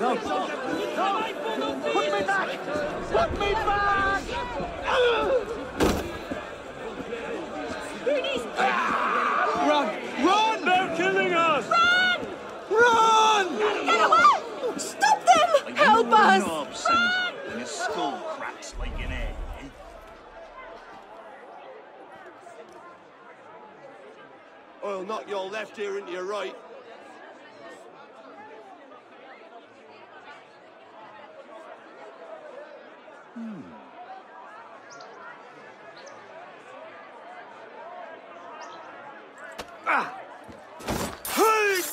Put me back! Put me back! Run! Run! They're killing us! Run! Get away! Stop them! Help us! Sings and skull cracks like an egg. I'll knock your left ear into your right. Hmm. Ah. Ah.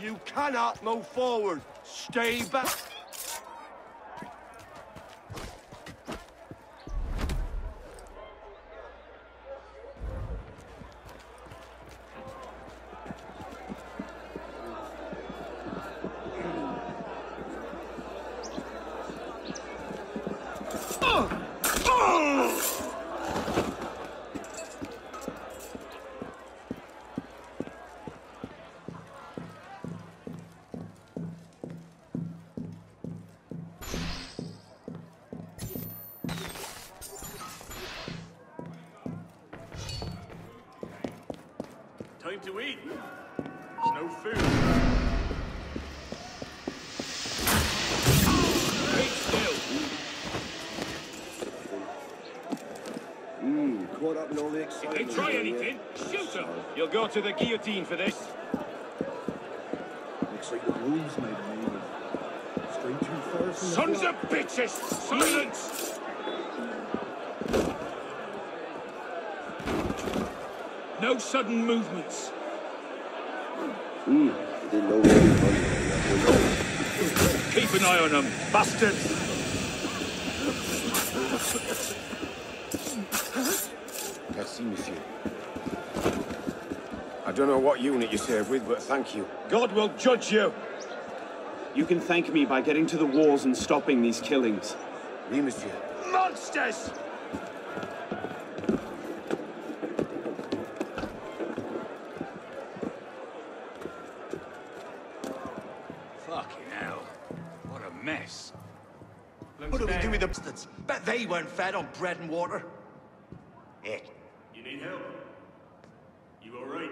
You cannot move forward. Stay back. Time to eat. There's no food. Wait still. Hmm, caught up in all the excitement. If they try anything, shoot them. You'll go to the guillotine for this. Looks like the rules made a meeting. Straight too far Sons of bitches! Silence! No sudden movements. Hmm, didn't know where he was. Keep an eye on them, bastards! Merci, monsieur. I don't know what unit you serve with, but thank you. God will judge you! You can thank me by getting to the walls and stopping these killings. Oui, monsieur. Monsters! The bastards? Bet they weren't fed on bread and water. Eh, You need help? You alright?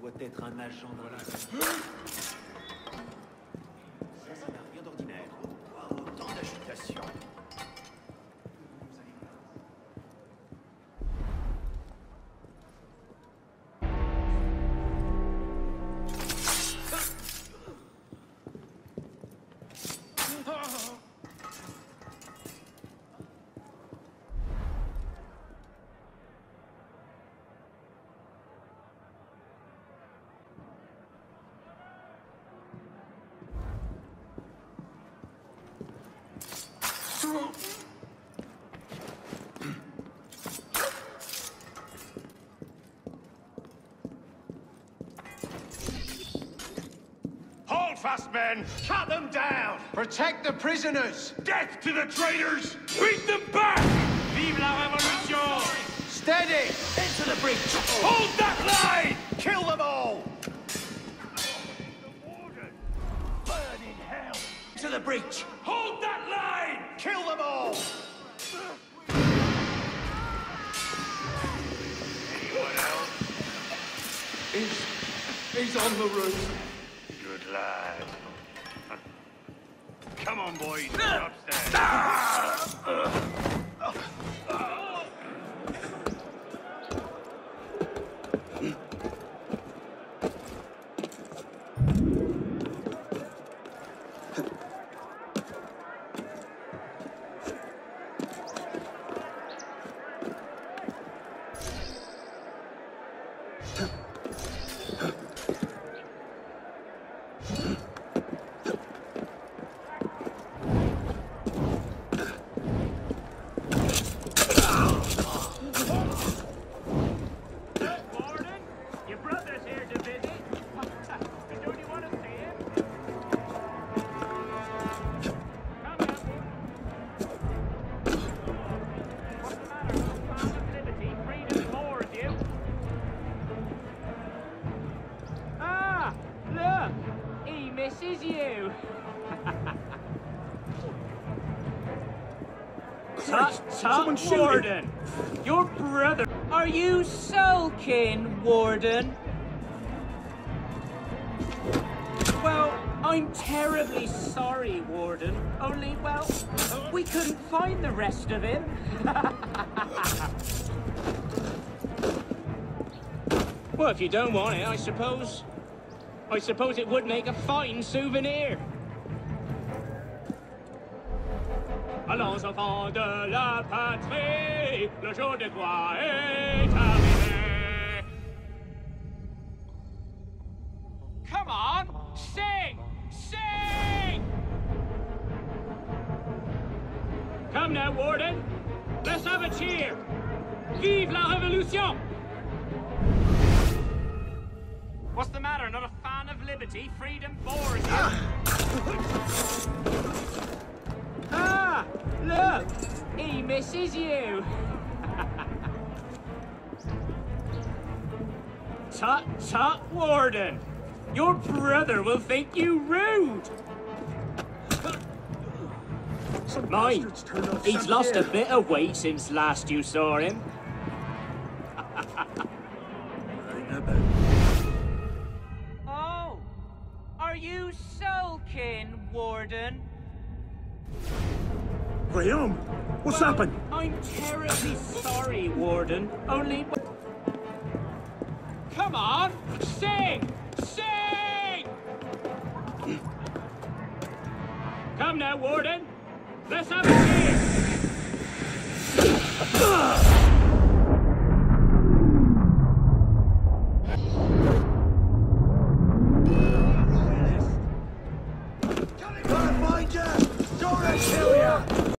doit être un agent dans la... Ça, ça n'a rien d'ordinaire. autant d'agitation. Hold fast, men! Cut them down! Protect the prisoners! Death to the traitors! Beat them back! Vive la Revolution! Steady! Into the breach! Hold that line! Kill them all! Burn in hell! To the breach! He's, he's on the roof. Good lad. Come on, boys. Upstairs. Huh. you. Warden! Your brother! Are you sulking, Warden? Well, I'm terribly sorry, Warden. Only, well, we couldn't find the rest of him. well, if you don't want it, I suppose I suppose it would make a fine souvenir. Allons enfants de la patrie, le jour de gloire est arrivé. Come on, sing, sing! Come now, Warden. Let's have a cheer. Vive la Révolution! What's the matter? Not a liberty? Freedom bores you? Ah! Look! He misses you! tut tut, Warden! Your brother will think you rude! Some Mind, bastards turned off he's Saint lost a bit of weight since last you saw him. Sulking, Warden? Graham, what's happened? I'm terribly sorry, Warden. Only. Come on! Sing! Sing! Come now, Warden! Let's have a cheer!